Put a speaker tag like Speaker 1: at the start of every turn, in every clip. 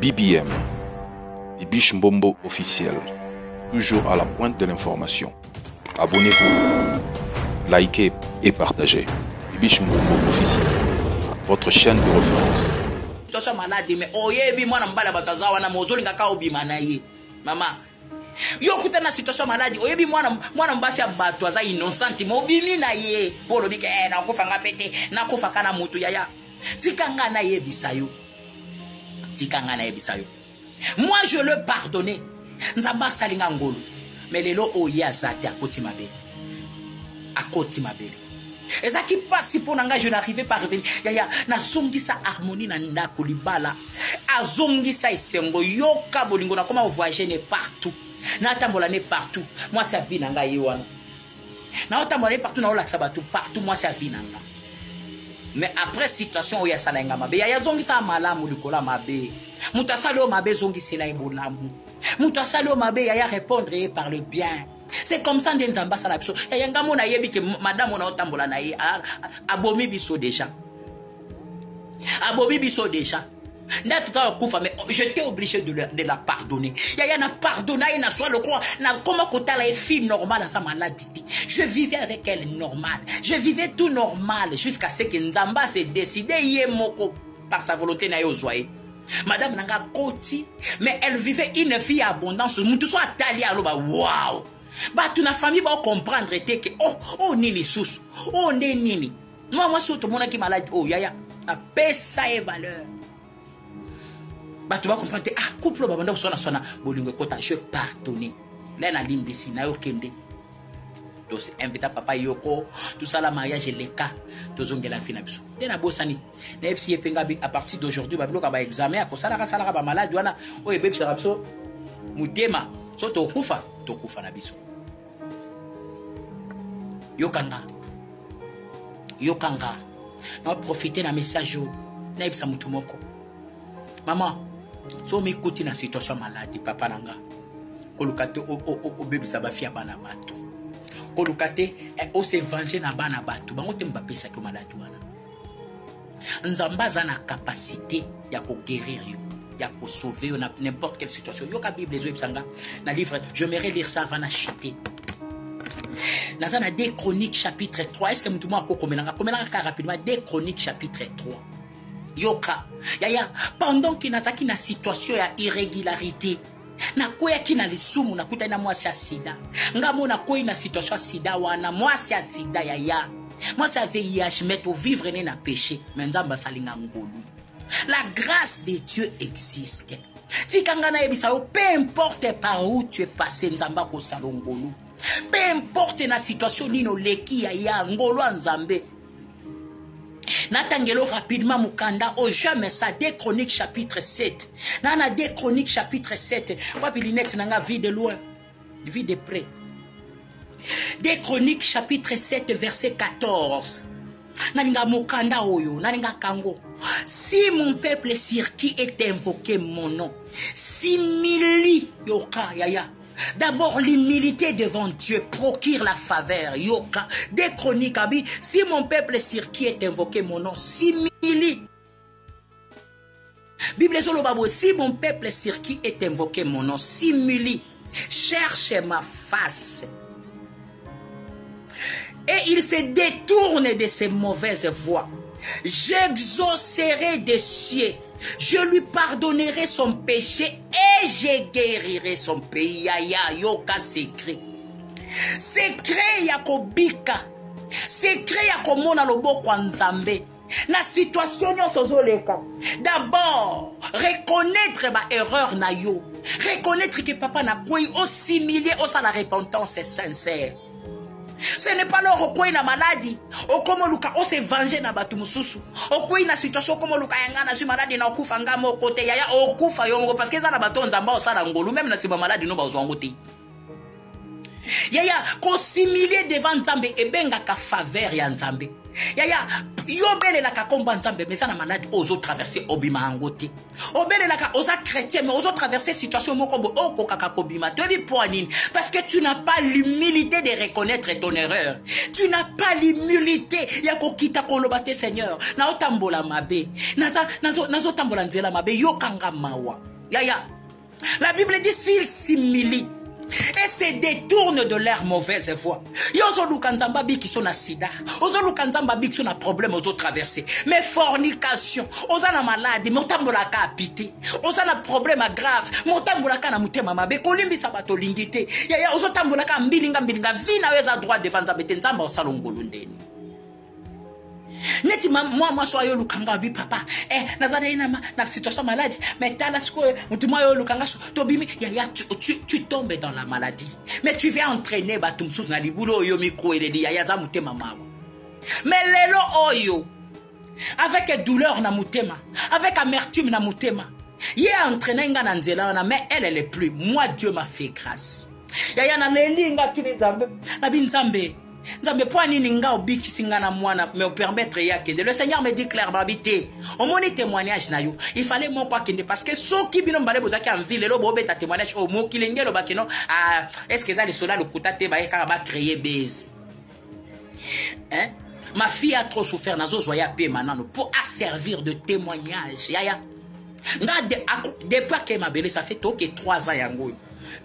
Speaker 1: BBM, Bibiche Mbombo officiel, toujours à la pointe de l'information. Abonnez-vous, likez et partagez. Bibiche Mbombo officiel, votre chaîne de référence.
Speaker 2: tosha maladi me oyebi mwana mobali ya bato aza wana me ozolingaka obima na ye mama yo na situation maladi oyebi mwana mwana mbasi ya bato aza innocente me obimi na ye mpo olobi ke eh, nakufanga mpe te nakufaka na mutu yaya tika nga nayebisa moi je le pardonne nzambe asali nga lelo je n'arrive pas revenir yaya nazongisa harmonie na ndako libala. Azongisa esengo. Yoka bolingo nakoma ne partout. Natambola ne partout. Mwasi avi na ngai ye wana. Naotambola ne partout naolakisa partout mwasi avi mais après situation oyo asala nga mabe yaya azongisa malamu likolo ya mabe moto asali oyo mabe ezongisela ye bolamu moto oyo mabe yaya répondre par le bien. C'est comme ça nde nzambe asala biso. Yaya nga mo nayebi ke madame ona otambola na ye abomi biso déjà. Abomi biso déjà nde atutaka kokufa mais j'étais obligé de, de la pardonner. Yaya na pardonna ye nazwa lokola nakoma kotala ye fille normale aza maladi te je vivais avec elle normal. Je vivais tout normal jusqu'à ce que nzambe ase décide ye moko. Par sa volonté na ye ozwa madame nanga koti mais elle vivait une vie abondance mutu so atali aloba wow bato na famille baocomprendre te ke oh, oh, nini susu o oh, nde nini mwa mwasi oyo tomonaki maladi oyo yaya apesa ye valeur bato bacomprendre te ah couple oyo babanda koswanaswana bolingo ekota je pardonne nde nalimbisi nayokende toinvita papa yoko. Tosala mariage eleka tozongela vi na biso. Nde nabosani nayebisi ye mpe nga a partir d'aujourd'hui babiloko baexamen akosalaka asalaka bamaladi wana. Oyo ebebisaka biso motema so tokufa tokufa na biso. Yokanga. Yokanga. Naprofite na message oyo. Nayebisa motu moko. Mama so mikuti na situation maladi papa na nga koluka te obebisa bafi ya bana bato. Koluka te osevenge na bana bato. Bango te bapesaki yo maladi wana. Nzambe aza na kapasité ya koguérir yo ya kosauve yo na n'importe quelle situation. Yoka bible ezoyebisanga na livre je merai lire ça avant nachite naza na d chronique chapitre 3 est ce que motu moko akokomelanga komelanga? Kaka rapidement. D chronique chapitre 3 yoka. Yaya pendant ke nazalaki na situation ya irrégularité nakweyaki na lisumu nakutani na mwasi ya sida. Nga mo nakwei na situation ya sida wana mwasi ya sida yaya. Mwasi ya vih me tovivre ne na péché. Me nzambe asalinga ngolu. La grâce de dieu existe. Tika nga nayebisa yo peu importe par où tu es passé nzambe akosala ngolu. Peu importe na situation nini oleki yaya ngolu ya nzambe natangelo rapidement mokanda oyo jamais ça de chronique chapitre 7 na na de chronique chapitre 7 papi linete nanga vie de loin vie de près. De chronique chapitre 7 verset 14 nalinga mokanda oyo nalingaka yango si mon peuple sur qui est invoqué mon nom. Simili yoka yaya D'abord, l'humilité devant Dieu procure la faveur. Yoka. Des chroniques, abi. Si mon peuple sur qui est invoqué mon nom s'humilie. Bible si mon peuple sur qui est invoqué mon nom s'humilie, cherche ma face. Et il se détourne de ses mauvaises voies. J'exaucerai des cieux je lui pardonnerai son péché et je guérirai son pays. Yaya, yoka secret. Secret ya kobika. Secret ya komona loboko na situation nyonso ozoleka d'abord reconnaître baerreur na yo reconnaître ke papa nakwei osimilie osala repentance sincère ce n'est pas lor okwei na maladi okoma oluka osevenge na bato mosusu okwei na situation okoma oluka yanga nazwi maladi na okufa nga moko te yaya okufa yo moko parce que eza na bato nzambe osala ngolu meme na nsima maladi no bazwa yango te yaya kosimilie devant nzambe ebengaka faveur ya nzambe. Yaya yo obelelaka nkombo ya nzambe me eza na maladi oyo ozotraverse obima yango te. Obelelaka oza chrétien mais ozotraverse situation moko boye okokaka kobima. Toyebi mpo nini? Parce que tu n'as pas l'humilité de reconnaître ton erreur. Tu n'as pas l'humilité ya kokita koloba te seigneur. Naotambola mabe. Nazotambola nzela mabe. Yokanga mawa. Yaya la bible dit s'ils s'humilient et se détourne de leur mauvaise voie yo ozoluka nzambe abikiso na sida. Ozoluka nzambe abikiso na problème ozotraverse mais fornication oza na maladi me otambolaka apite. Oza na problème grave me otambolaka na motema mabe. Kolimbisa bato olingi yaya ozotambolaka mbilinga mbilinga. Vi na droit devant nzambe te nzambe neti mwa mwasi oyo olukanga abi papa. Eh, nazalaki na, na situation maladi. Mais tala sikoyo motu mwa oyo olukanga so tobimi yaya tu, tu, tu tombes dans la maladie. Mais tu viens entraîner bato mosusu na libulu oyo mikro eleli yaya aza motema mawa mais lelo oyo avec douleur na motema avec amertume na motema ye entraîne nga na nzela wana mais elle elle est plus. Moi dieu m'a fait grâce. Yaya naleli nga tuni nzambe nabi nzambe nzambe mpo nini nga obikisi nga na mwana me opermettre ye akende le seigneur me dit clairement abi te omoni témoignage na yo. Fallait moko akende parce que soki bino mibale bozalaki en ville lelo boobeta témoignage oyo mokili nge elobaki no ah, est ce que eza lisolo ya lokuta te baye kaka bacréer base? Hein? ma fille a trop souffert nazozwa ya pe manano pour asservir de témoignage yaya. Nga depuis ake mabele ça fait toke 3 ans yango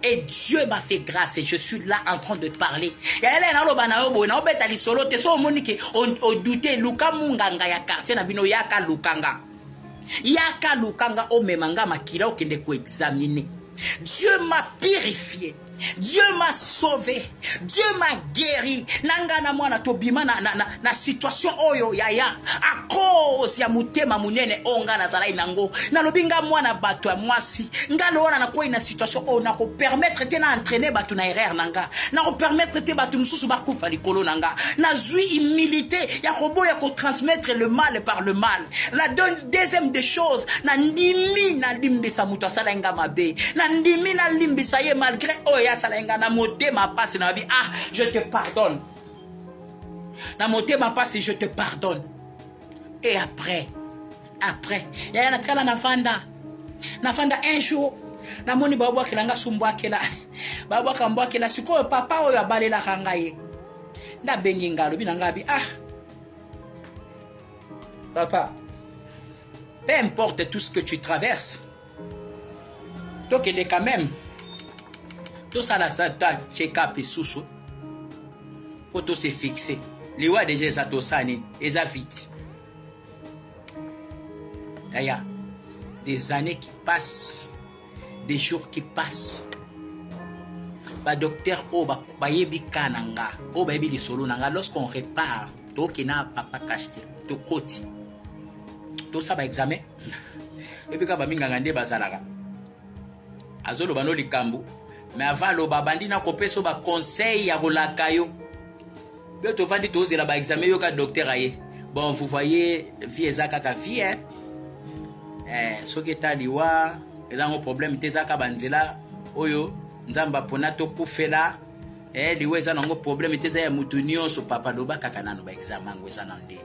Speaker 2: et dieu m'a fait grâce et je suis là en train de parler. Yayele naloba na yo boye naobeta lisolo te. So omoni ke odute luka munganga ya quartier na bino yaka lukanga. Yaka lukanga omema nga makila okende koexamine dieu m'a purifié dieu m'a sauvé. Dieu m'a guéri. Nanga na mwana tobima na, na, na, na situation oyo yaya a cause ya motema monene oyo nga nazalaki nango. Nalobi nga mwana bato ya mwasi. Nga lowana nakwei na situation oyo nakopermettre te na entraîne bato na erreur na nga nakopermettre te bato mosusu bakufa likolo na nga nazwi humilité ya koboya kotransmettre le mal par le mal. La deuxième des choses nandimi nalimbisa moto asalaki nga mabe. Nandimi nalimbisa ye malgré oyo asala nga na motema mpasi na ah je te pardonne. Na motema mpasi je te pardonne. Et après après yaya natikala navanda navanda un jour namoni babwakela nga so mbwakela babwaka mbwakela sikoyo papa oyo abalelaka ngai ye. Ndabengi na ah. Papa peu importe tout ce que tu traverses tokende quand même tosala sa ta check-up lisusu mpo tose fixe liwa deja eza tosala nini eza vite. Yaya des années qui passent des jours qui passent. Badocteur oyo bayebi ka na nga oyo bayebi lisolo na nga lorsqu'on repart tokena papa cache te tokoti tosala baexamen ebi kaka baminganga nde bazalaka azoloba no likambo me avant aloba abandi na kopesa baconseil ya kolaka yo. Mpe tovandi tozela baexamen yoka docteur aye. Bon vous voyez vie eza kaka vie hein? eh, soki eta liwa ezango problème te eza kaka banzela oyo nzambe apona tokufela eh, liwa eza nango problème te eza ya motu nyonso. Papa loba kaka nano baexamen yango eza na ndeni.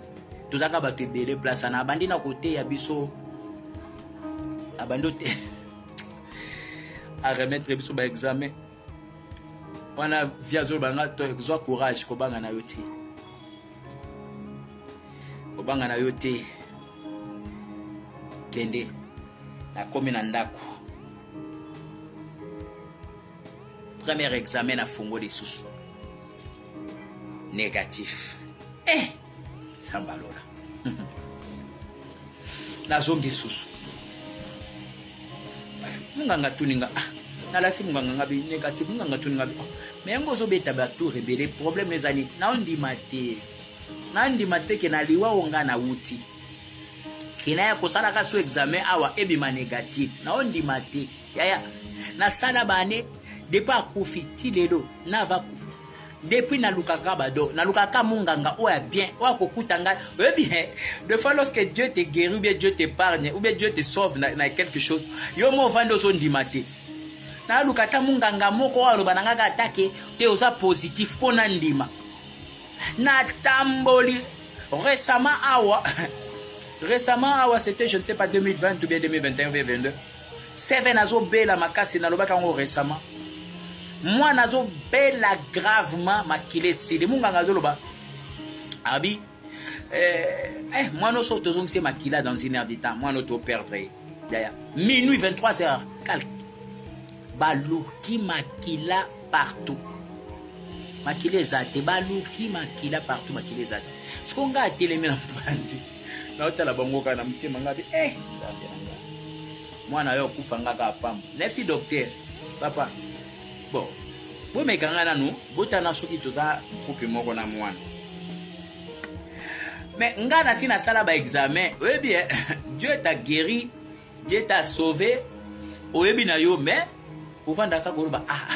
Speaker 2: Tozaka bato ebele place na abandi na koteya biso. Abandi ote aremettre biso baexamen wana vi azolobanga zwa courage kobanga na yo te. Kobanga na yo te. Kende nakomi na ndako. Premier examen nafungo lisusu. Négatif. Eh! Samba lola. Nazongi lisusu kungangathuni nga ah nalasi munganga ngabe negative kungangathuni ngabe oh mengo ozobeta bato rebele probleme ezali naondima te. Nandima te ke naliwawo nga nauti ke naya kosalaka so examen awa ebima negative naondima te yaya nasala bane depa akufi ti lelo nava kufa depuis nalukaka bado nalukaka monganga oyo ya bien oyo akokuta ngai oyebi de fois lorsque dieu te guéri ou bien dieu t'épargne ou bien dieu te sauve na, na quelque chose yo mo ovandi ozondima te. Naluka ata monganga moko oyo aloba na ngaka atake te oza positif mpo na ndima. Natamboli. Récemment awa récemment awa c'était je ne sais pas 2020 ou bien 2021 ou bien 22 seven azobela makasi nalobaki yango récemment mwana azobela gravement makila esili. Munganga azoloba abi eh, eh, mwana oso tozongisi makila dans une heure du temps. Mwana oyo toperdre ye. Yaya minuit 23 heures calque baluki makila partout. Makila eza te baluki makila partout makila eza te. Siko ngai atelemi na mpandi naotala bango kaka eh mwana yo okufa nga kaka pamba nayebisi docteur. Papa bon bomeka ngai nanu botana soki toza couple moko na mwana mais ngai nasi nasala baexamen oyebi eh, dieu ta guéri dieu ta sauvé. Oyebi na yo mais ovanda kaka oloba ah.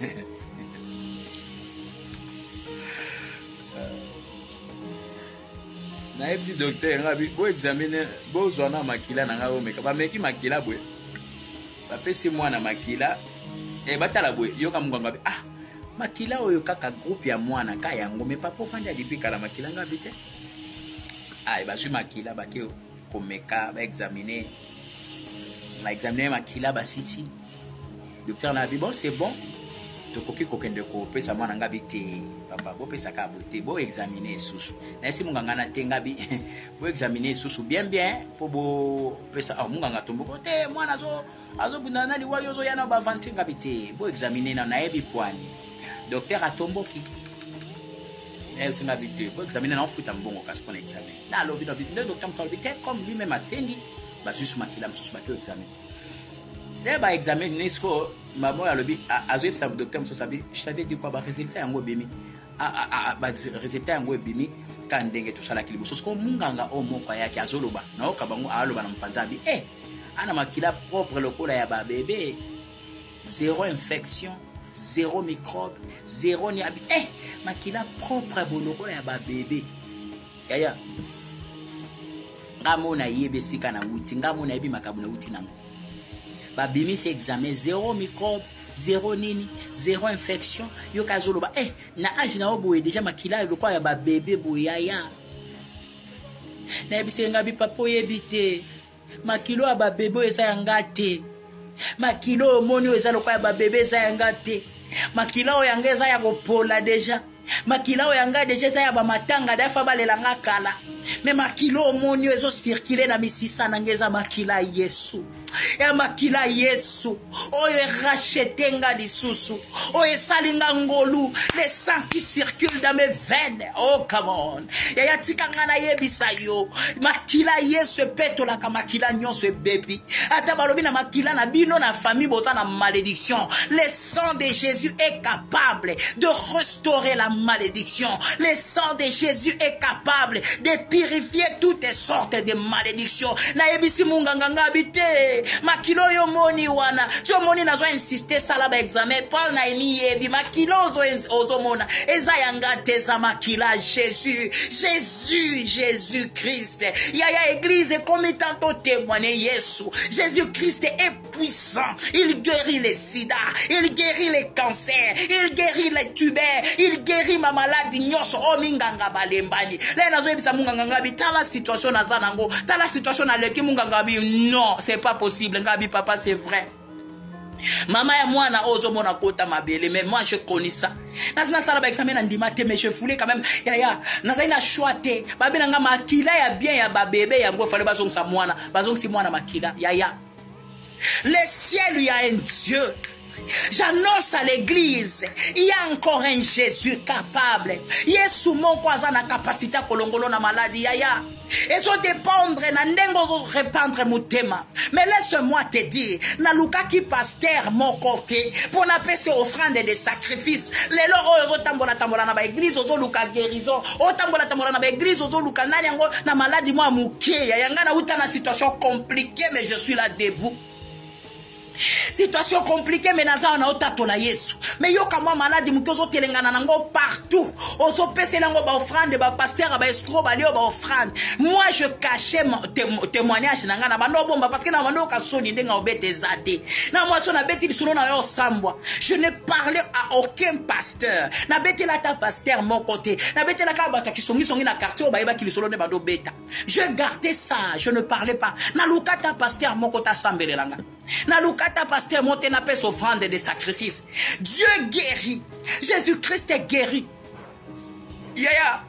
Speaker 2: Nayebisi docteur nga boexamine bozwa na makila na ngai omeka bameki makila boye bapesi mwana makila. e batala boye yoka ah makila oyo kaka groupe ya mwana ka yango me papa ofandi alipikala makila nga bi te? Ay bazwi makila bake komeka baexamine baexamine makila basisi docteur na bon c'est bon? Tokoki kokende kopesa mwana nga bi te. Papa bopesaka boye te. Boexamine esusu nayesi monganga na te nga bi boexamine esusu bien bien mpo bopesa ah, monganga tomboko te mwana azobunda na liwa yo ozoya na bavanti nga bi te. Boexamine na nayebi pwani docteur atomboki nayebisi nga bi te. Boexamine na ofuta mbongo kasi mpona examen. Nalobi na nde docteur mosu alobi te comme lui même asendi bazwi su makila mosusu bake examen nde baexamen nesiko mama oyo alobi azoyebisa docteur mosusu abi je t'avais dit quoi baresultat yango ebimi. Baresultat yango ebimi ka ndenge tosalaki liboso. Siko munganga oyo moko ayaki azoloba? Nayoka bango aloba na mopanza abi e ana makila propre lokola ya babebe zéro infection zéro microbe zéro ni abi e makila propre bo lokola ya babebe yaya nga mo nayebi esika na wuti nga mo nayebi makambo na wuti nango babimisi examen. Zéro microbe zéro nini zéro infection. Yoka azoloba eh, na age na yo boye deja makila lokola ya babebe boye yaya nayebisi nga bipapa oyebi te. Makilo ya babebe oyo eza yanga te. Makilo oyo omoni oyo eza lokola ya babebe eza yanga te. Makila oyo yanga eza ya kopola deja makila oyo yanga deja eza ya bamatanga dafa balelanga kala me makila omoni oyo ezosirkule na misisa nanga eza makila yesu. Ya makila yesu oyo erachete nga lisusu oyo esali nga ngolu le sang qui circule dans mes veines. Oh come on. Yaya tika nga nayebisa yo. Makila yesu epetolaka makila nyonso ebebi ata balobi na makila na bino na famille boza na malédiction. Le sang de jésus est capable de restaurer la malédiction. Le sang de jésus est capable de purifier toutes sortes de malédictions. Nayebisi munganga nga bi te makilo oyo omoni wana. Ti omoni nazwa insiste sala baexamen mpo na emiyebi makilo ozomona eza yanga te eza makila jésus jésus jésus christ. Yaya église ekomi tanto témoigner yesu. Jésus christ est puissant. Il guérit les sida il guérit les cancers il guérit les tubers il guérit ma maladi nyonso oyo minganga balembani le nazoyebisa munganga ngabi tala situation naza nango. Tala situation naleki munganga bi non c'est pas possible. Ngabi papa c'est vrai. Mama ya mwana oyo ozomona kota mabele mais moi je connais ça. Nazi nasala baexamen na ndima te mais je voulais quand même yaya nazali na choix te. Babelanga makila ya bien ya babebe yango efale bazongisa mwana. Bazongisi mwana makila yaya le ciel ya un dieu J'annonce à l'église, il y a encore un Jésus capable. Yesu moko aza na capacité kolongolo na maladie yaya. ezodépendre na ndenge ozorépandre motema. Mais laisse-moi te dire nalukaki paster moko te mpo napesa offrande de sacrifice. Lelo oyo ozotambola-tambola na baeglise ozoluka guérison. Otambola-tambola na baeglise ozoluka. Nani yango na maladi mwa moke yanga nauta na situation compliquée mais je suis là debout situation compliqué me naza wana otatola yesu. Me yoka mwa maladi moke ozotelengana nango partout. Ozopesela yango baofrande bapaster baestro balio baofrande moi je cache témoignage na ngai na bando obomba parce que na bando oyoka soni ndenge obeta eza te na mwasi oyo nabeti lisolo na yo je ne parle à aucun pasteur. Nabetela ata paster moko te nabetelaka bato ya kisongisongi na quartier oyo bayebaki lisolo nde bando obeta je gardais ça je ne parlais pas. Naluka ata paster moko tasambelelanga naluka ata paster mo te napesa offrande de sacrifice dieu guérit. Jésus christ est guéri. Yaya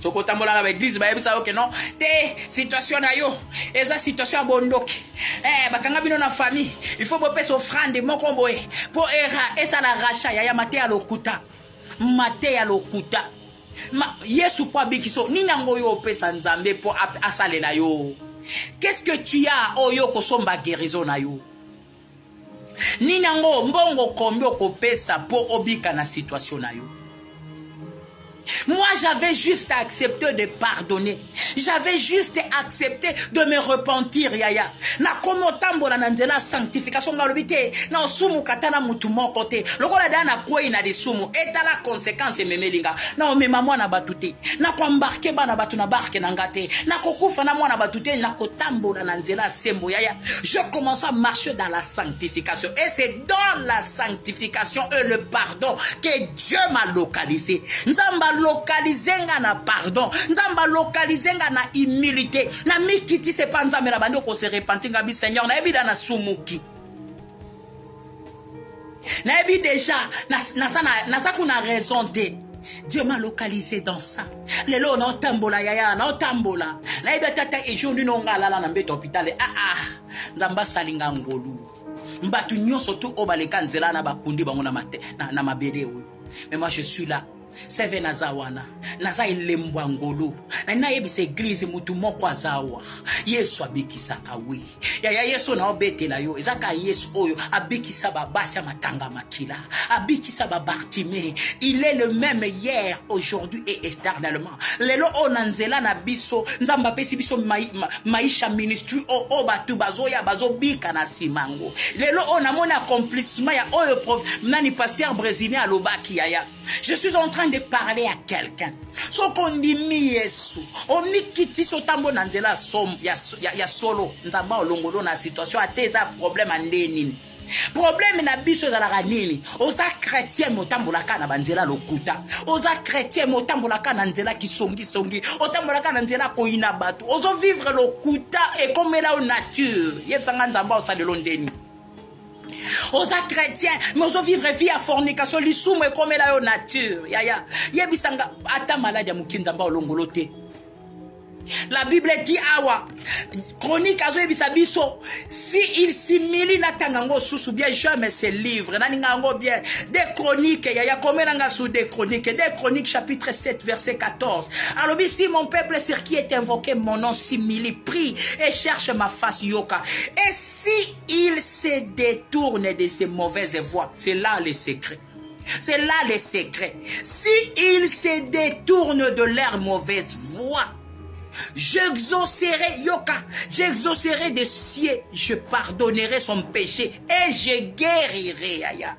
Speaker 2: soki otambola na baeglize bayebisa yo ke non? Te situation na yo. Eza situation ya bondoki eh, bakanga bino na famille. Il faut bopesa offrande moko boye mpo era esala racha yaya mate ya lokuta. Mate ya lokuta. Ma, yesu mpo abikiso nini yango oyo opesa nzambe mpo yo? Qu'est-ce que tu as oyo okosomba guérison na yo nini yango mbongo kombi okopesa mpo obika na situation na yo Moi, j'avais juste accepté de pardonner. J'avais juste accepté de me repentir, yaya. Na komo tambola na nzela sanctification ngalobi te. Na osumu katana mutu moko te. Lokola da na kwei na desumu. Etala conséquence memelinga. Na omema mwana batu te. Na kwambarke bana batu na barke na ngate. Na kokufa na mwana batu te. Na kotambola na nzela sembo, yaya. Je commence à marcher dans la sanctification. Et c'est dans la sanctification et le pardon que Dieu m'a localisé. Nzamba alokalize nga na pardon. Nzambe alokalize nga na humilité. Na mikitisi epa nzambe na bandi okose repenti nga bi seigneur nayebi da nasumuki nayebi déjà naza kuna raison te. Dieu m'a localisé dans ça. Lelo naotambola yaya naotambola nayebi atata ejour nino nga alala na mbeto hôpital aa ah, nzambe asalinga ngolu. Bato nyonso tu oyo baleka nzela na bakundi bango na, na, na mabele oyo. Mais moi je suis là seve naza wana naza elembo ya ngolu nayebisa eglize mutu moko aza yesu abikisaka wi yaya yesu yo. Eza kaka yesu oyo abikisa babasi ya matanga makila. Abikisa babartime il est le même hier aujourd'hui et éternellement. Lelo oyo na nzela na biso nzambe apesi biso maisha ministry oyo bato bazoya bazobika na nsima yango. Lelo oyo namoni accomplissement ya oyo nani paster brésilien alobaki yaya. Je suis en train de parler à quelqu'un. Soki ondimi yesu omikitisi otambo na nzela ya, solo. Nzambe olongolo na situation ate eza problème ande nini problème na biso ezalaka nini? Oza chrétien me otambolaka na banzela lokuta. Oza chrétien me otambolaka na nzela kisongisongi. Otambolaka na nzela koyina bato. Ozovivre lokuta ekomela yo nature. Yebisanga nzambe aosalelo ndeni oza chrétien. Mais ozovivre vie ya fornication. Lisumu ekomela yo nature. Yaya yebisanga ata maladi ya moki nzambe olongolo te la bible dit awa. Chronique azoyebisa biso. Si il simili natanga susu bien jamais ce livre. Naninga yango bien. De chronique yaya komenanga su de chronique de chronique chapitre 7 verset 14 alobi si mon peuple sur qui est invoqué mon nom simili prie et cherche ma face yoka. Et si il se détourne de ses mauvaises voies c'est là le secret c'est là le secret si il se détourne de leurs mauvaises voies J'exaucerai, Yoka, j'exaucerai des cieux, je pardonnerai son péché et je guérirai, Aya.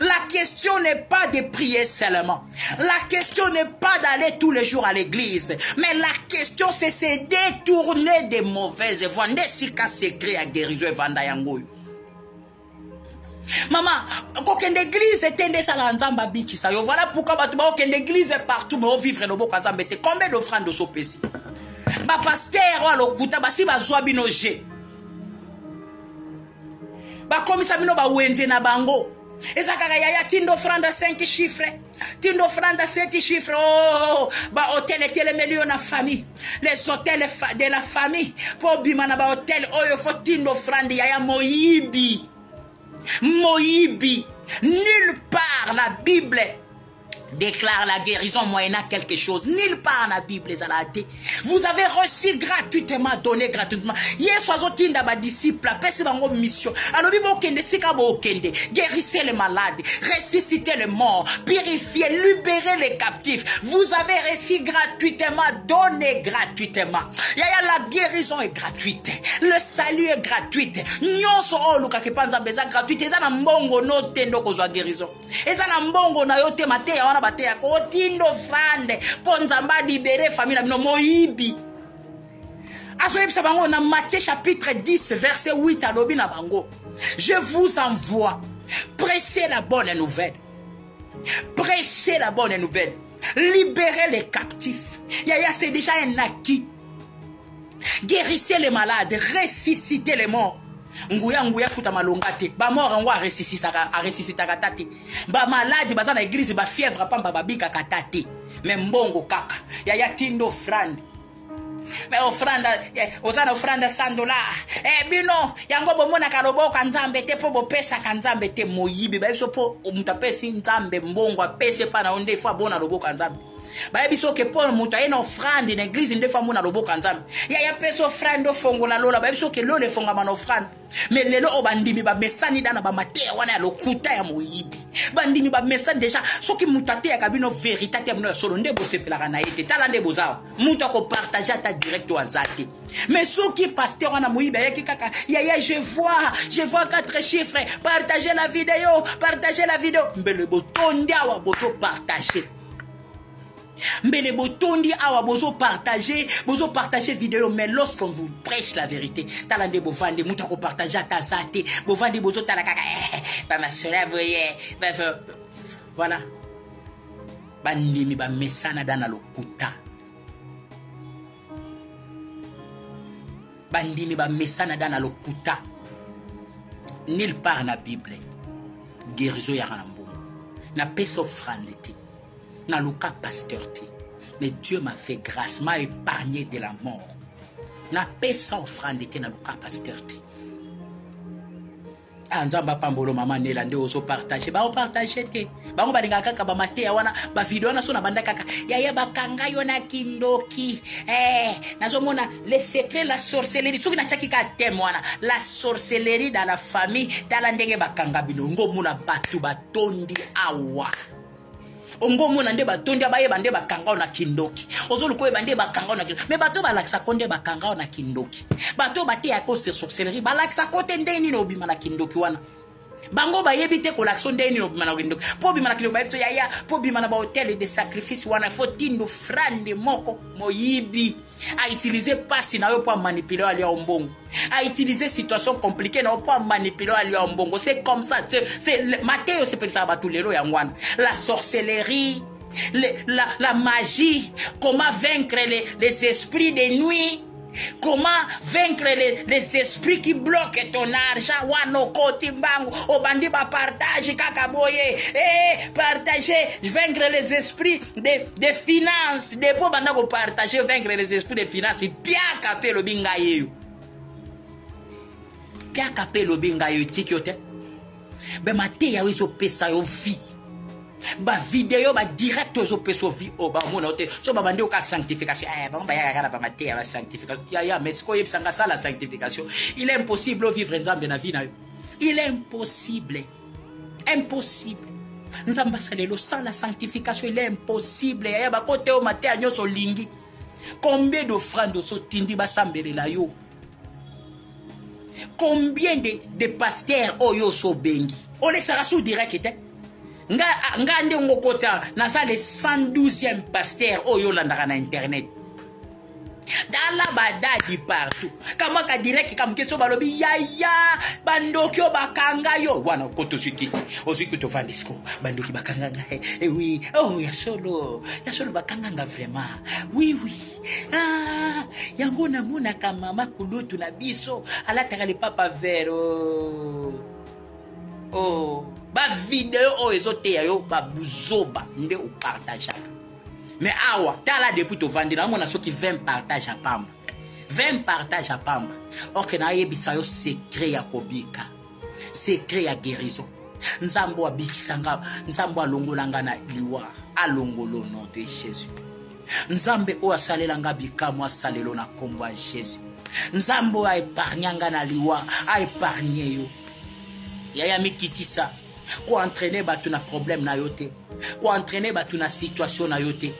Speaker 2: La question n'est pas de prier seulement. La question n'est pas d'aller tous les jours à l'église. Mais la question, c'est se détourner des mauvaises voies. Nesika secret à guérison vanda yangoyo. mama kokende église te nde esala nzambe abikisa yo voilà pourquoi bato baokende église partout mais ovivre loboko ya nzambe te combien d'offrande osopesi bapaster oyo alokuta basi bazwa bino je. Bakomisa bino bawenze na bango. Eza kaka yaya tindo offrande 5 chiffre tindo offrande 7 chiffre oh, bahotel etelemeli yo na famille. Les hôtels de la famille. Mpo obima na bahotel oyo fo tindo offrande yaya moyibi moyibi nulle part la bible déclare la guérison moyennant quelque chose. Nulle part dans la Bible, Vous avez reçu gratuitement, donné gratuitement. Yesu azotinda ba disciple, pesi bango mission. Alors bibo kende sika bo kende, guérissez les malades, ressuscitez les morts, purifiez, libérez les captifs. Vous avez reçu gratuitement, donné gratuitement. Yaya la guérison est gratuite. Le salut est gratuit. Nyonso o luka ke panza beza gratuite. Eza na mbongo no tendo kozwa guérison. Eza na mbongo na yo te mate ya wana bateya kotindo frande mpo nzambe alibere famille na bino moyibi azoyebisa bango na matthieu chapitre 10 verset 8 alobi na bango. Je vous envoie prêchez la bonne nouvelle. Prêchez la bonne nouvelle. Libérez les captifs. Yaya c'est déjà un acquis. Guérissez les malades. Ressuscitez les morts nguya nguya kuta malonga te. Bamort yango aresusitaka ta te bamaladi baza na eglize bafièvre pamba babikaka ta te me mbongo kaka yaya tinda ofrande. Me ofranda eh, oza na ofranda 100 dollar eh, bino yango bomonaka loboko nzambe te mpo bopesaka nzambe te moyibi. Bayebi so mpo moto apesi nzambe mbongo apesi epa na yo nde fo abona loboko ya nzambe bayebi soki mpo moto aye na ofrande na eglize nde fo amona loboko ya nzambe. Yaya apesi ofrande ofongola lola. Bayebi soki lola efongama na ofrande me lelo oyo bandimi bamesani da na bamateya wana ya lokuta ya moyibi. Bandimi bamesani deja soki moto ateyaka bino verité ateya bino ya solo nde bosepelaka na ye te. Tala nde boza awa moto akopartage ata direct oyo aza te. Mais soki paster wana moyibi ayaki kaka yaya je vois je vois quatre chiffres. Partage la video partage la video mbele botondi awa bozopartage mbele botondi awa bozopartage bozopartage video mais lorsqu'on vous prêche la vérité tala nde bovandi moto akopartage ata aza te bovandi bozotala kaka bamasora boye voilà. Bandimi bamesana da na lokuta. Bandimi bamesana da na lokuta. Nulle part na bible. Guérison yaka na mbongo napesa naluka pasteur te mais dieu m'a fait grâce m'a épargné de la mort. Napesa ofrande te naluka pasteur te ah nzambe apambolo mama nela nde ozopartage baopartage te. Bango balingaka kaka bamateya wana bavideo wana so na banda kaka. Yaya bakanga yo na kindoki. Eh, nazomona le secret la sorcellerie. Soki natiaki ka teme wana la sorcellerie dans la famille tala ndenge bakanga bino ngomona bato batondi awa ongomona nde batondi bayeba nde bakanga o na kindoki. Ozoluka oyeba nde bakanga o na kindoki. Me bato balakisako nde bakanga o na kindoki. Bato bateyaka se sorcellerie balakisako te nde nini obima na kindoki wana bango bayebi te kolakisa nde nini obima na kindoki mpo obima na kindoki bayebi to yaya na de sacrifice wana fo tindo frande moko moyibi. Autilize pasi na yo mpo amanipule yo alia yo mbongo autilize situation compliqué na yo mpo amanipule yo alia yo mbongo c'est comme ça mateyo osepelisaka bato lelo yango wana. La sorcellerie le, la, la magie comment vaincre les, les esprits de nuit comment vaincre les, les esprits qui bloquent ton argent? Wana okoti mbangu. Obandi bapartage kaka boye. Eh, partage vaincre les esprits de, de finance depo banda kopartage vaincre les esprits de finance piaka mpe elobi ngai eyo piaka mpe elobi ngai eyo etiki yo te. Bemateya oyo ezopesa yo vie bavideo badirect ezopesa vi oyo bamona yo te so babandi oka sanctification. Bango bayaka kaka na bamateya basanctification yaya mais sikoyo oyebisanga sala sanctification. Il est impossible ovivre nzambe na vie na il est impossible. Impossible. Nzambe asalelo osala sanctification il est impossible. Yaya bakote oyo mateya nyonso olingi combien d'offrande osotindi basambelela yo? Combien de, de paster oyo osobengi olekisaka su direct te nga, nga nde ngokota naza le 112e paster oyo olandaka na internet. Tala badadi partout. Kamwaka direct kamoke so balobi yaya bandoki oyo bakanga yo. Wana kota ozwi kiti ozwi kiti ovandi siko bandoki bakanga ngai ewi oh ya solo. Ya solo bakanga nga vraiment. Oui ah, yango namonaka mama kulutu na biso. Alataka lipapa vero oh. Bavideo oyo ezoteya yo babuzoba nde opartageaka me awa tala depuis tovandi naomona soki 20 partage ya pamba. 20 partage ya pamba. Orke nayebisa yo sekret ya kobika. Sekret ya guérison. Nzambe abikisanga nzambe alongolanga na liwa alongolo nom de jésus. Nzambe oyo asalelanga bikamo asalelo na nkombo ya jésus. Nzambe oyo aepargnanga na liwa aepargne yo. Yaya mikitisa koentraîne bato na problème na yo te? Koentraîne bato na situation na yo te?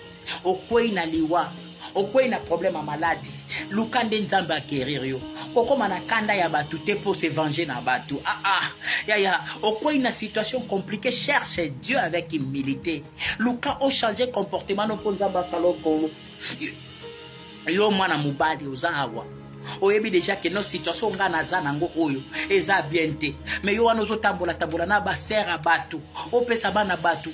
Speaker 2: Okwei na liwa okwei na problème ya maladi. Luka nde nzambe akerir yo. Kokóma na kanda ya bato te mpo se venger na bato. Ah, ah. yaya okwei na situation compliqué cherche dieu avec humilité. Luka ochange comportement no mpo nzambe asala okolo yo mwana mobali oza awa oyebi deja ke no situation nga naza nango oyo eza bien te. Me yo wana ozotambola-tambola na basere ya bato opesa bana bato.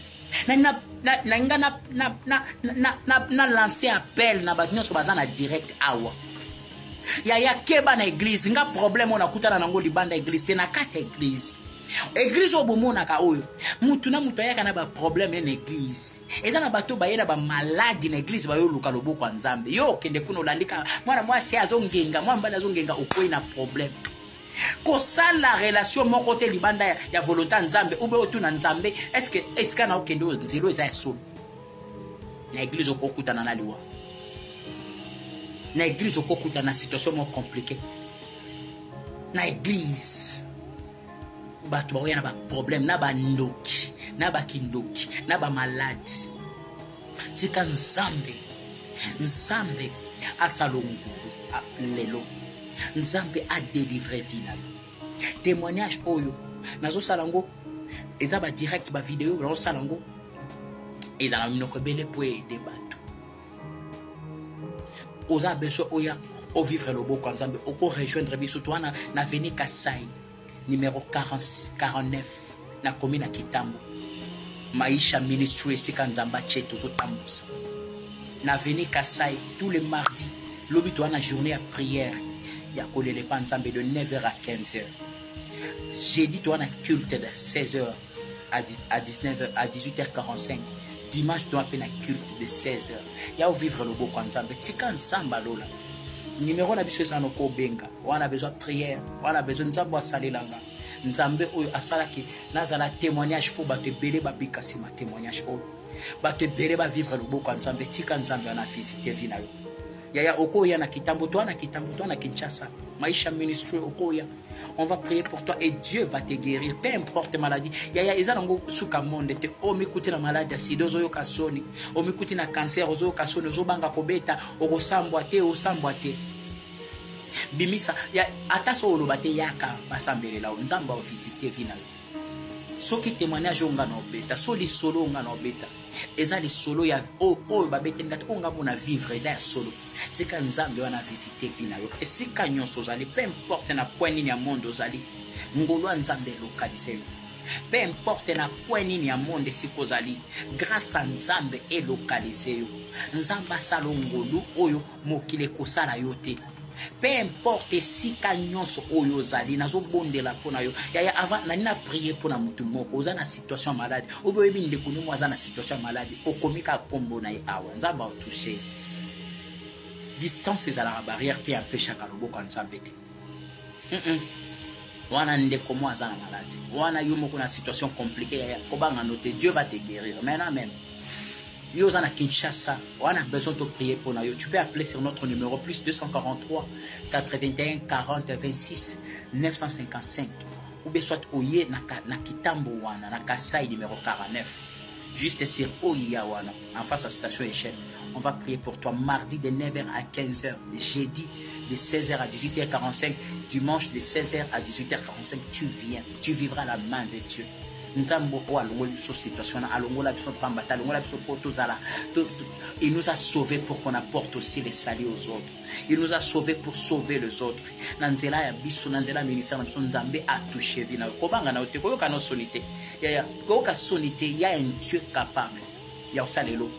Speaker 2: Nalinga na lance appel na bato nyonso baza na direct awa. Yaya keba na eglize nga problème oyo nakutana nango libanda eglize te na kati ya eglize eglize oyo bomonaka oyo mutu na mutu ayaka na baproblème ye na eglize eza na bato baye na bamaladi na eglize bayoluka loboko ya nzambe. Yo okende kuna olandika mwana mwasi azongenga mwana mobali azongenga okwei na problème. Kosala relation moko te libanda ya, ya volonté ya nzambe ube otuna nzambe estce esika na okende oyo nzela eza ya solo? Na eglize okokutana na liwa. Na eglize okokutana na situation moko compliqué na eglize bato bakoya na baproblème na bandoki na bakindoki na bamaladi. Tika nzambe nzambe asala ngulu lelo. Nzambe adelivre vi na yo témoignage oyo nazosala yango eza badirect bavideo nazosala yango ezala minoko ebele mpo ede bato. Oza besoin oya ovivre loboko ya nzambe okorejoindre biso to wana na veni kasai numéro 40, 49 na komi na kitambo. Maisha ministry esika nzambe atie tozotambusa. Na veni kasai tous les mardi lobi toza na journée ya prière ya kolela epa nzambe de 9h à 15h jeudi toza na culte de 16h à 19h à 18h45 dimanche toza mpe na culte de 16h ya ovivre loboko ya nzambe. Tika nzambe alola numero na biso eza na kobenga. Wana besoin prière. Wana besoin nzambe asalelanga. Nzambe oyo asalaki nazala témoignage mpo bato ebele babika nsima témoignage oyo. Bato ebele bavivre loboko ya nzambe. Tika nzambe wana visite vi na yo yaya okoya na kitambo toa na kitambo toa na kinshasa. Maisha ministry okoya. On va prier pour toi et dieu va te guérir. Peu importe maladie. Yaya eza nango suka monde. Te omikuti na maladi ya sida ozoyoka soni omikuti na cancer ozoyoka soni ozobanga kobeta. Okosambwa te osambwa te. Bimisa ata so oloba te yaka basambelela yo nzambe aofisite vi na yo. Soki témoignage oyo nga na obeta so lisolo oyo nga na obeta eza lisolo ya oyo babeteli te oyo nga mpona vivre eza ya solo. Tika nzambe wana visite vi na yo. Esika nyonso ozali peu importe na point nini ya monde ozali ngolu ya nzambe elokalise yo. Peu importe na point nini ya monde esika ozali grâce a nzambe elokalise yo. Nzambe asala ngolu oyo mokili ekosala yo te peu importe esika nyonso oyo ozali nazobondela mpo na yo. Yaya avant nani na prie mpo na motu moko? Oza na situation ya maladi obe oyebi ndeko nimo na situation ya maladi okomi kaka na ye. Awa nzambe aotouche distance ezalaka barrière te empêchaka loboko ya nzambe te. Wana ndeko mo aza na maladi wana yo moko na situation compliqué yaya kobanga no te. Dieu va te guérir. Maintenant même yo kinshasa. Wana besoin to prier na yo tu peux appeler sur notre numéro plus 243 81 40 26 955 ou bien soit oye na, kitambo wana na kasai numéro 49 juste sur oya wana en face à station échelle on va prier pour toi mardi de 9h à 15h jeudi de 16h à 18h45 dimanche de 16h à 18h45 tu viens tu vivras la main de Dieu nzambe oyo alongoli biso situation wana alongola biso pamba te alongola biso mpo tozala il nous a sauvé pour qu'on apporte aussi les salis aux autres. Il nous a sauvé pour sauver les autres. Na nzela ya biso na nzela ya ministère na biso nzambe atouche vi na yo. Kobanga na yo te koyoka na soni te. Koyoka soni te ya un dieu capable. Ya kosala elo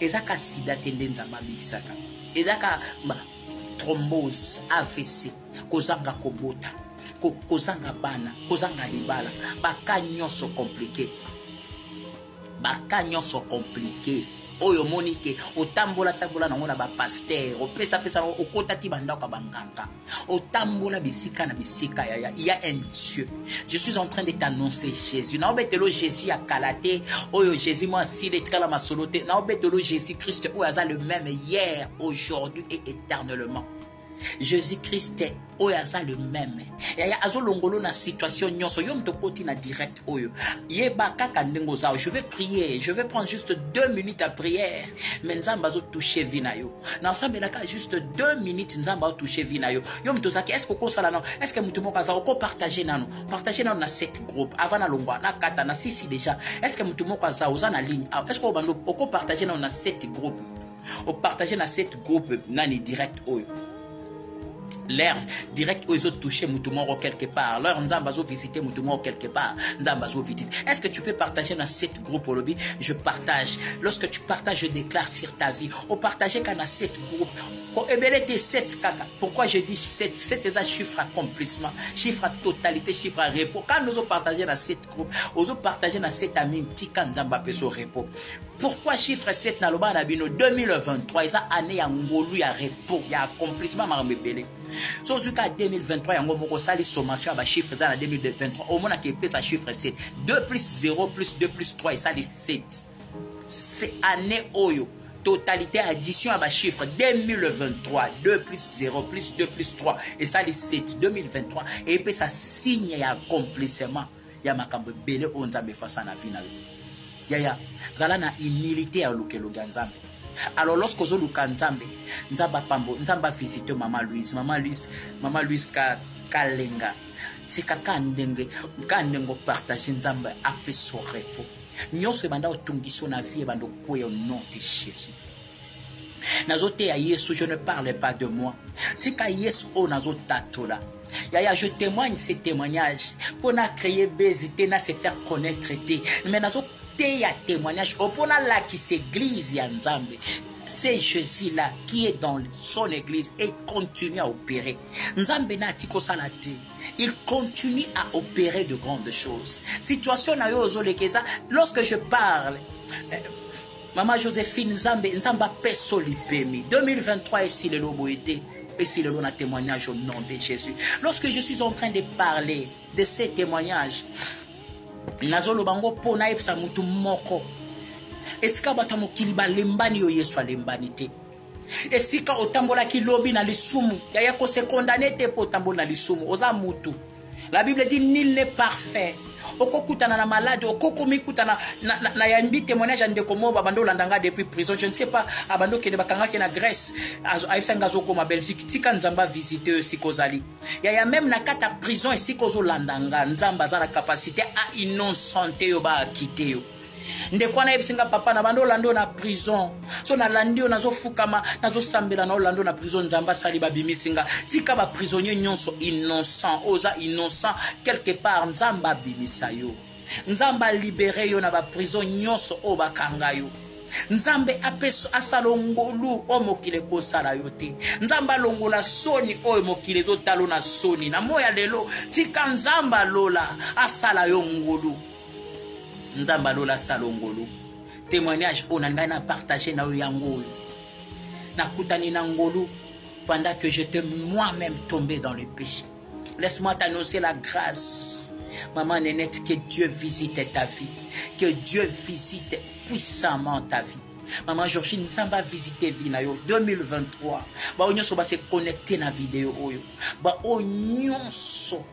Speaker 2: eza ka sida te nde nzambe abikisaka. Eza ka thrombose avc kozanga kobota kozanga bana kozanga libala baka nyonso komplike baka nyonso komplike oyo omoni ke otambola tambola nango na bapaster opesapesa nango okota ti bandako ya banganga otambola bisika na bisika yaya ya un dieu. Je suis en train de t'annoncer jésus. Naobetelo jésus ya kala te oyo jésus mo asili etikala masolo te naobetelo jésus christ oyo aza le même hier aujourd'hui et éternellement jésus-christ oyo aza le même. Yaya azolongolo na situation nyonso. Yo moto okoti na direct oyo. Yeba kaka ndenge oza je vais prier. Je vais prendre juste deux minutes à prière. Mais nzambe azotouche vi na yo. Nasambelaka juste deux minutes nzambe azotouche vi na yo. Yo moto ozalaki estce okosala nano estce motu moko aza okopartage nano partage nano na set groupe avant nalongwa nakata na sisi déjà. Estce motu moko aza oza na ligne? Estce obando okopartage nano na set groupe opartage na set groupe nani direct oyo? L'air direct ils ont touché Moutoumoro quelque part. Leur Nzamba ont visité Moutoumoro quelque part. Nzamba ont visité. Est-ce que tu peux partager dans sept groupes au lobby Je partage. Lorsque tu partages, je déclare sur ta vie. Au partager quand. Ebelete 7 kaka. Pourquoi je dis 7 7 est un chiffre accomplissement, chiffre à totalité, chiffre à repos. Quand nous avons partagé dans 7 groupes, nous avons partagé dans 7 amis, tika nzamba peso repos. Pourquoi chiffre 7 na loba na bino? 2023 eza année ya ngolu ya repos, ya accomplissement makambo ebele. So zuka 2023 yango moko sali sommation ya ba chiffre eza na 2023. Omona ke pesa chiffre 7. 2 plus 0 plus 2 plus 3 esali 7. C'est année oyo totalité addition à ma chiffre 2023 2 plus 0 plus 2 plus 3 et ça les 7 2023 et puis ça signe ya accomplissement ya makambo ebele oyo nzambe efasa na vie na yo yaya zala na humilité ya olukeluka nzambe alors lorsque ozoluka nzambe nzambe apambo nzambe avisite mama louise mama louise mama louise ka, kalenga tika ka ndenge ka ndenge opartage nzambe apesa repos. Nyonso ebanda kotungisa na vie ebanda kokwea au nom de jésus. Nazoteya yesu je ne parle pas de moi. Tika yesu oyo nazotatola. Yaya je témoigne ce témoignage mpo na créer te na se faire connaître te mais nazoteya témoignage o mpo nalakisa église ya nzambe c'est Jésus-là qui est dans son église et continue à opérer. Nzambe na ati te. Il continue à opérer de grandes choses. Situation na yo lorsque je parle euh, Maman Joséphine Nzambe Nzamba peso lipemi 2023 esi lelo boyete esi lelo na témoignage au nom de Jésus. Lorsque je suis en train de parler de ces témoignages nazoloba ngo mpo nayebisa mutu moko. Esika bato ya mokili balembani oyo yesu alembani te. Esika otambolaki lobi na lisumu yaya kose kondane te mpo otamboli na lisumu oza mutu. La bible dit nil n'est parfait okokutana na malade okokomikutana na, na, na yambi témoignage ya ndeko moko babandi olanda nga depuis prison. Je ne sais pas abandi okende bakangaki na grèce ayebisa nga azokoma belgique. Tika nzambe avisite oyo esika ozali. Yaya meme na kati ya prison esika ozolanda nga nzambe aza na kapacité baakite ndeko wana ayebisi nga papa na bandi olanda oyo na prison. So nalandi oyo nazofukama nazosambela na olanda oyo na prison nzambe asali babimisi nga. Tika baprisonnier nyonso innocent oyo oza innocent quelque part nzambe abimisa yo. Nzambe alibere yo na baprison nyonso oyo bakanga yo. Nzambe asala ngolu oyo mokili ekosala yo te. Nzambe alongola soni oyo mokili ezotala na soni. Na moya lelo tika nzambe alola asala yo ngolu témoignage oyo na ngai na partage na na pendant que j'étais moi-même tombé dans le péché. Laisse-moi t'annoncer la grâce maman Nénette que Dieu visite ta vie que Dieu visite puissamment ta vie. Mama georgine nzambe avisite vi na yo. 2023 bao nyonso base connecte na video oyo. Bao nyonso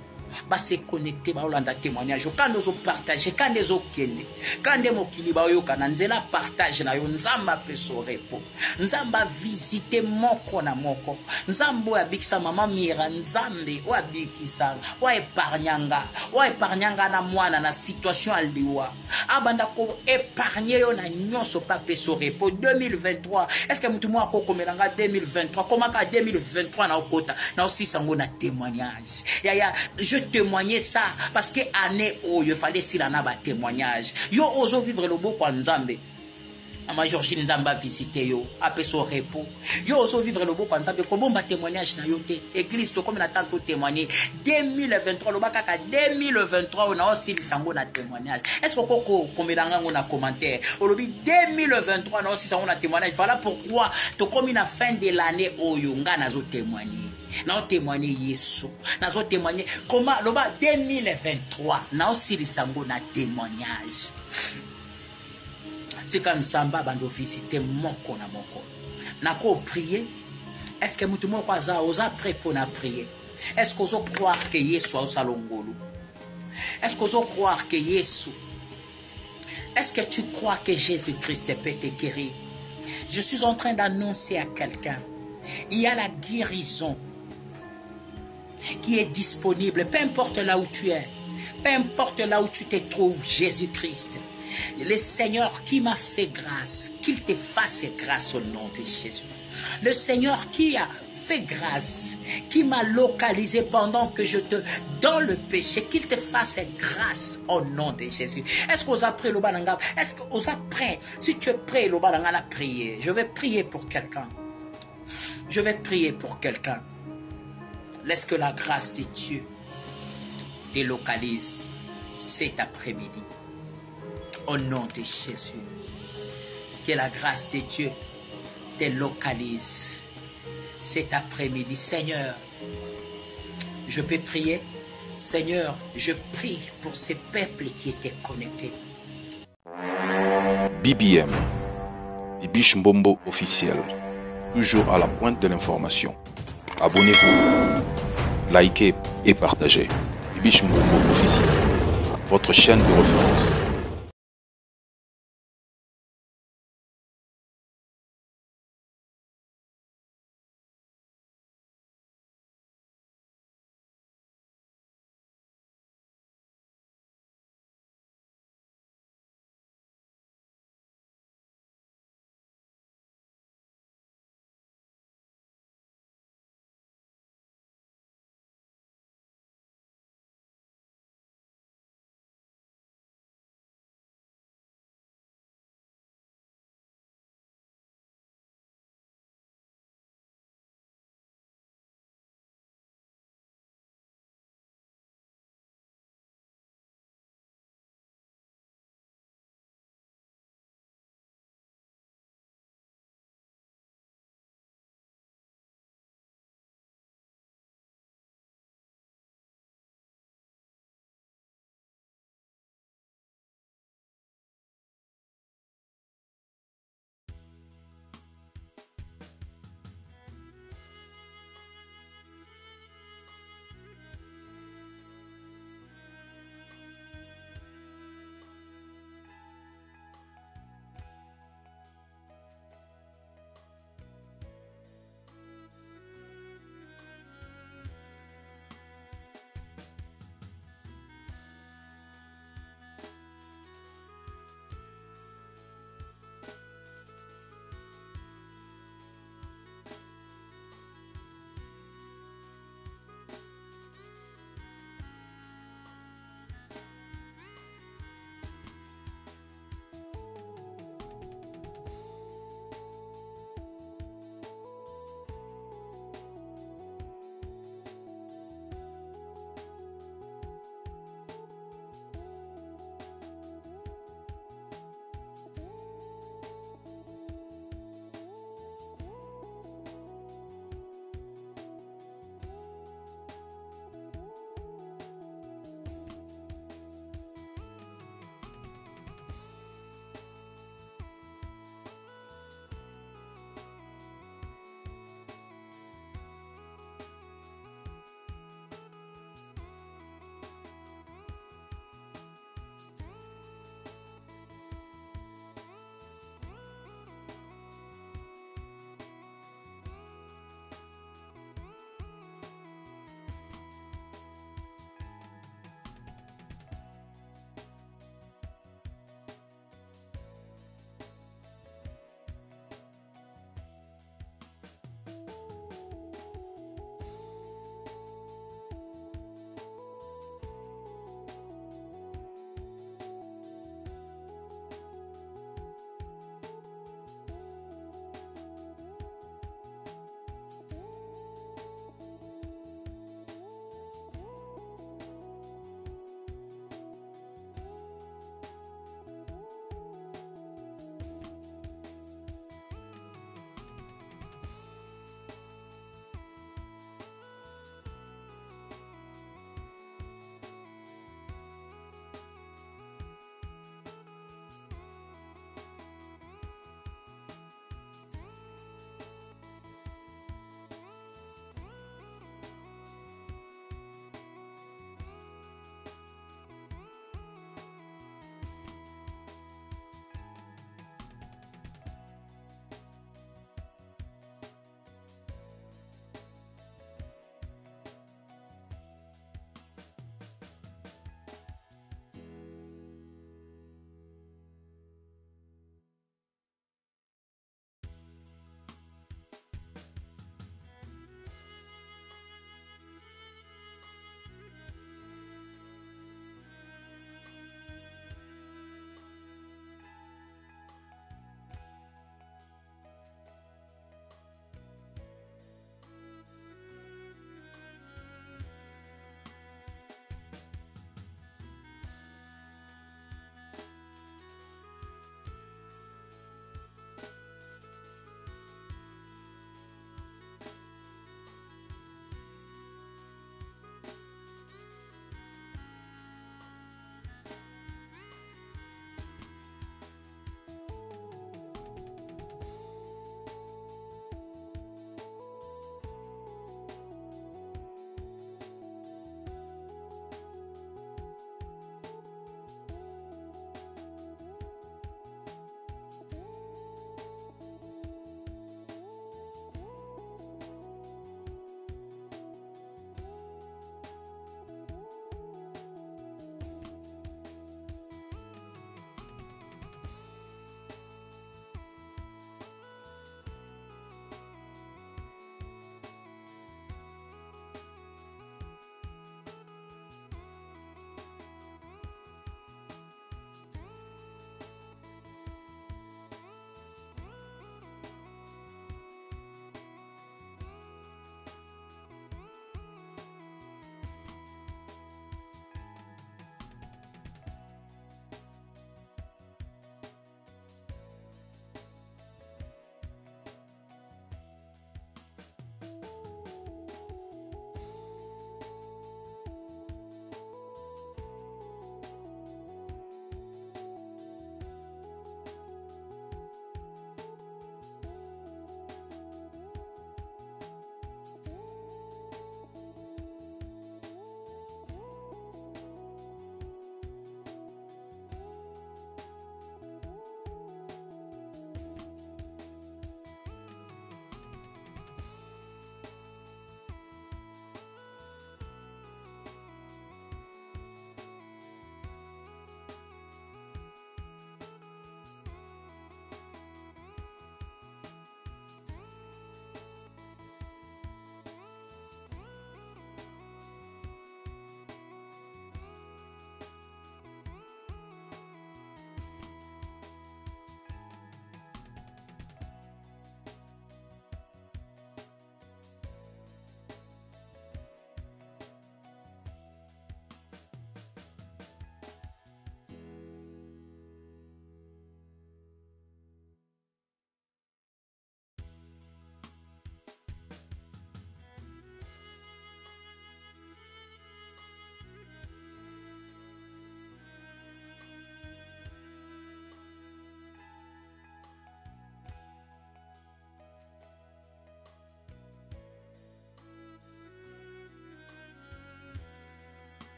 Speaker 2: base connecte baolanda témoignage. Kande ozopartage kande ezokende kande mokili baoyoka na nzela partage na yo nzambe apesa repo. Nzambe avisite moko na moko. Nzambe oyo abikisa mama mira nzambe oyo abikisa oyo epargnanga oyo epargnanga na mwana na situation ya liwa. Abanda koepargne yo na nyonso mpe apesa repo. 2023 estce motu moko akokomelanga 2023 komaka 2023 na okota na osisa yango na témoignage. Yaya je témoigner ça. Parce que année oyo efale esila na batémoignage yo ozovivre loboko ya nzambe. Mama georgine nzambe avisite yo apesa repos. Yo ozovivre loboko ya nzambe. Kobomba témoignage na yo te église tokomi na tante totémoigne 2023 loba kaka 2023 oyo naosilisa yango na témoignage. Est ce que okokomelanga yango na commentaire? Olobi 2023 naosilisa yango na témoignage. Voilà pourquoi tokomi na fin de l'année oyo nga nazotémoigne naotémoigne yesu. Nazotémoigne koma loba 2023 naosilisa yango na témoignage. Tika nzambe abanda ovisite moko na moko. Nakoprie estce motu moko aza oza prêt mpo na prie estce ozocroire ke yesu azosala ngolu estce ozocroire ke yesu? Que tu crois que Jésus-Christ peut te guérir? Je suis en train d'annoncer à quelqu'un. Il y a la guérison qui est disponible, peu importe là où tu es, peu importe là où tu te trouves, Jésus-Christ. Le Seigneur qui m'a fait grâce, qu'il te fasse grâce au nom de Jésus. Le Seigneur qui a fait grâce, qui m'a localisé pendant que je te dans le péché, qu'il te fasse grâce au nom de Jésus. Est-ce vous avez pris le bananga? Est-ce vous avez prêt? Si tu es prêt, le la prier. Je vais prier pour quelqu'un. Je vais prier pour quelqu'un. Laisse que la grâce de Dieu délocalise cet après-midi. Au nom de Jésus. Que la grâce de Dieu délocalise cet après-midi. Seigneur, je peux prier. Seigneur, je prie pour ces peuples qui étaient connectés.
Speaker 1: BBM, Bibiche Mbombo officiel, toujours à la pointe de l'information. Abonnez-vous, likez et partagez. Bibiche officiel, votre chaîne de référence